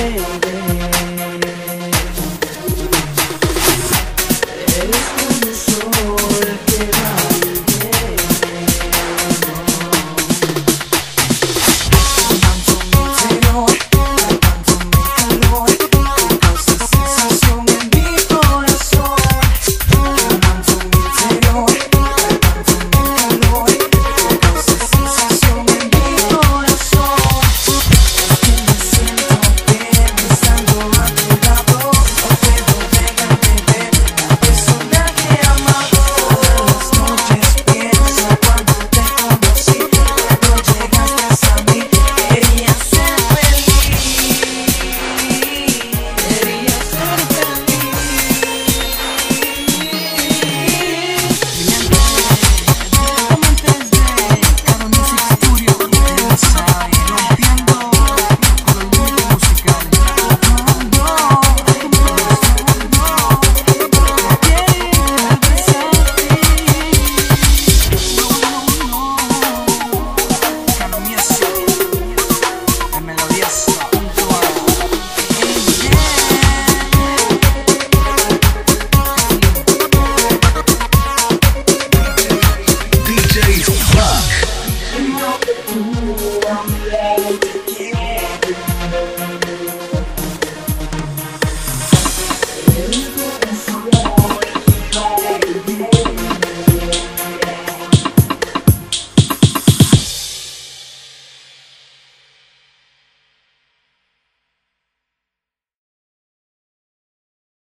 baby